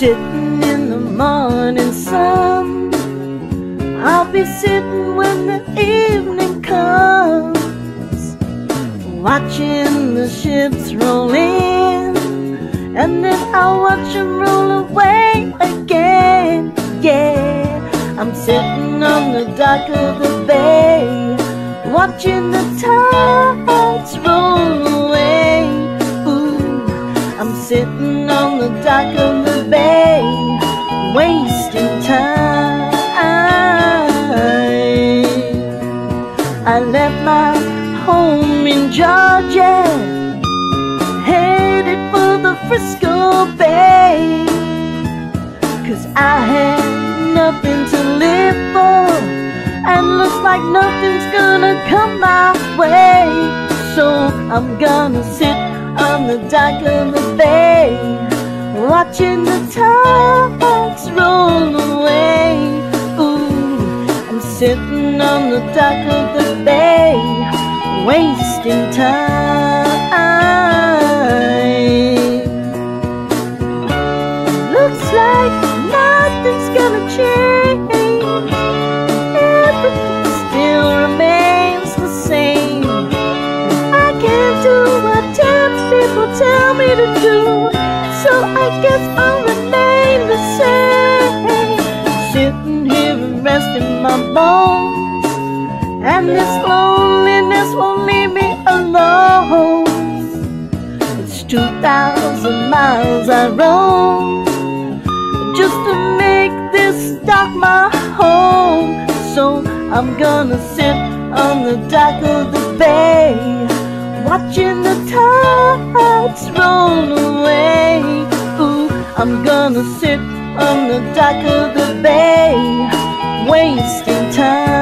sitting in the morning sun. I'll be sitting when the evening comes, watching the ships roll in, and then I'll watch them roll away again. Yeah, I'm sitting on the dock of the bay, watching the tides roll away. Ooh, I'm sitting on the dock of the bay, wasting time. I left my home in Georgia, headed for the Frisco Bay. Cause I had nothing to live for, and looks like nothing's gonna come my way. So I'm gonna sit on the dock of the bay, watching the tides roll away. Ooh, I'm sitting on the dock of the bay, wasting time. Looks like nothing's gonna change. Everything still remains the same. I can't do what people tell me to do, so I guess my bones, and this loneliness won't leave me alone. It's 2,000 miles I roam just to make this dock my home. So I'm gonna sit on the dock of the bay, watching the tides roll away. Ooh, I'm gonna sit on the dock of the bay, wasting time.